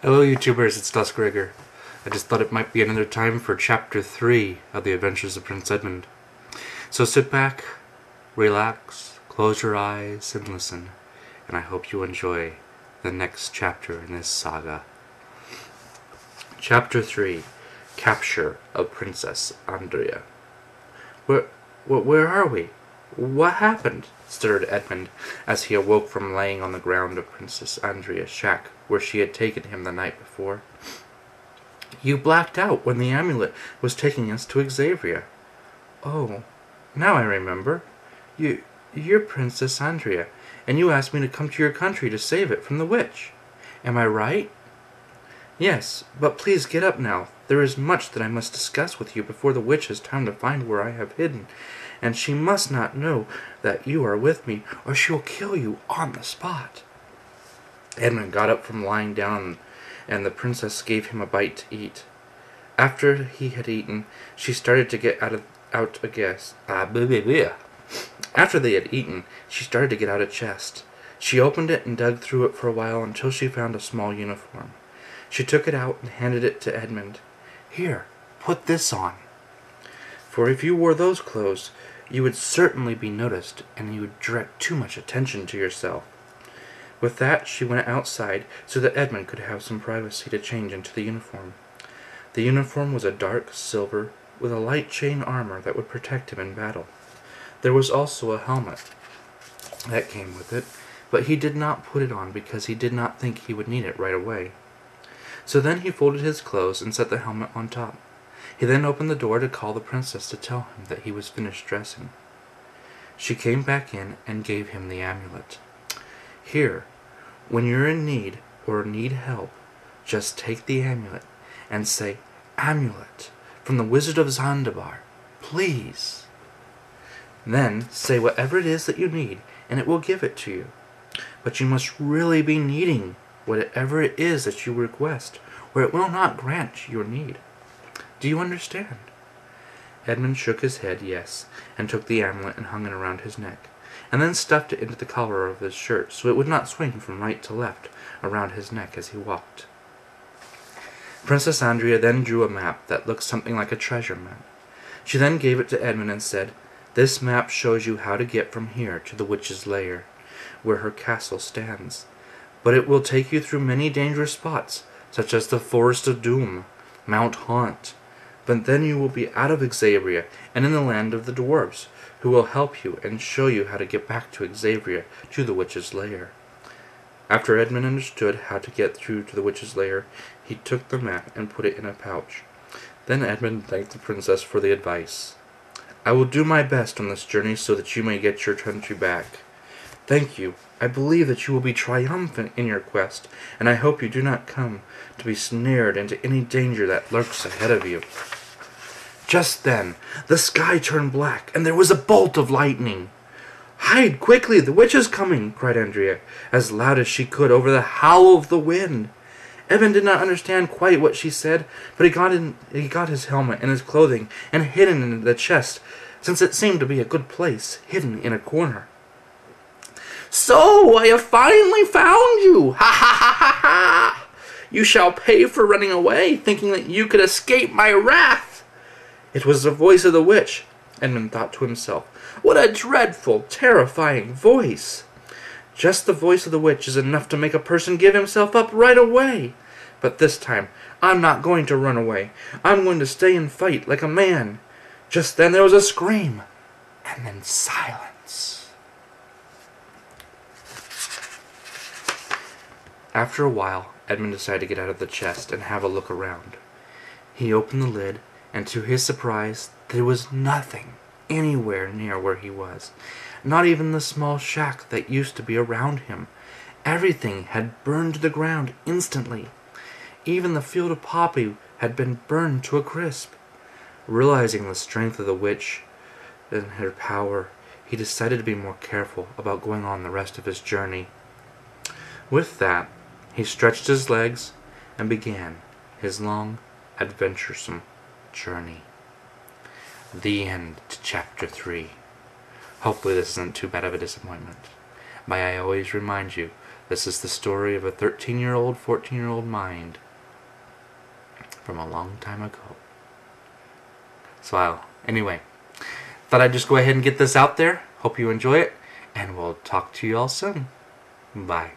Hello, YouTubers, it's DasGregor. I just thought it might be another time for Chapter 3 of The Adventures of Prince Edmund. So sit back, relax, close your eyes, and listen, and I hope you enjoy the next chapter in this saga. Chapter 3 Capture of Princess Andrea. Where, where, where are we? What happened? stuttered Edmund as he awoke from laying on the ground of Princess Andrea's shack where she had taken him the night before. You blacked out when the amulet was taking us to Xavria. Oh, now I remember. You, you're Princess Andrea, and you asked me to come to your country to save it from the witch. Am I right? Yes, but please get up now. There is much that I must discuss with you before the witch has time to find where I have hidden, and she must not know that you are with me, or she will kill you on the spot. Edmund got up from lying down, and the princess gave him a bite to eat. After he had eaten, she started to get out of, out a guess. Ah, blah, blah, blah. After they had eaten, she started to get out a chest. She opened it and dug through it for a while until she found a small uniform. She took it out and handed it to Edmund. Here, put this on. For if you wore those clothes, you would certainly be noticed, and you would direct too much attention to yourself. With that, she went outside so that Edmund could have some privacy to change into the uniform. The uniform was a dark silver with a light chain armor that would protect him in battle. There was also a helmet that came with it, but he did not put it on because he did not think he would need it right away. So then he folded his clothes and set the helmet on top. He then opened the door to call the princess to tell him that he was finished dressing. She came back in and gave him the amulet. Here, when you're in need or need help, just take the amulet and say, Amulet, from the Wizard of Zandabar, please. Then say whatever it is that you need, and it will give it to you. But you must really be needing whatever it is that you request, or it will not grant your need. Do you understand? Edmund shook his head yes, and took the amulet and hung it around his neck and then stuffed it into the collar of his shirt so it would not swing from right to left around his neck as he walked. Princess Andrea then drew a map that looked something like a treasure map. She then gave it to Edmund and said, This map shows you how to get from here to the witch's lair, where her castle stands. But it will take you through many dangerous spots, such as the Forest of Doom, Mount Haunt. But then you will be out of Xavria and in the land of the dwarfs, who will help you and show you how to get back to Xavria, to the witch's lair. After Edmund understood how to get through to the witch's lair, he took the map and put it in a pouch. Then Edmund thanked the princess for the advice. I will do my best on this journey so that you may get your country back. Thank you. I believe that you will be triumphant in your quest, and I hope you do not come to be snared into any danger that lurks ahead of you. Just then, the sky turned black, and there was a bolt of lightning. Hide quickly, the witch is coming, cried Andrea, as loud as she could over the howl of the wind. Evan did not understand quite what she said, but he got, in, he got his helmet and his clothing and hid in the chest, since it seemed to be a good place, hidden in a corner. So, I have finally found you! Ha ha ha ha ha! You shall pay for running away, thinking that you could escape my wrath! It was the voice of the witch, Edmund thought to himself. What a dreadful, terrifying voice! Just the voice of the witch is enough to make a person give himself up right away. But this time, I'm not going to run away. I'm going to stay and fight like a man. Just then there was a scream, and then silence. After a while, Edmund decided to get out of the chest and have a look around. He opened the lid and to his surprise there was nothing anywhere near where he was. Not even the small shack that used to be around him. Everything had burned to the ground instantly. Even the field of poppy had been burned to a crisp. Realizing the strength of the witch and her power, he decided to be more careful about going on the rest of his journey. With that, he stretched his legs and began his long, adventuresome journey. The end to chapter 3. Hopefully this isn't too bad of a disappointment. May I always remind you This is the story of a 13 year old, 14 year old mind from a long time ago. So, anyway, thought I'd just go ahead and get this out there. Hope you enjoy it, and we'll talk to you all soon. Bye.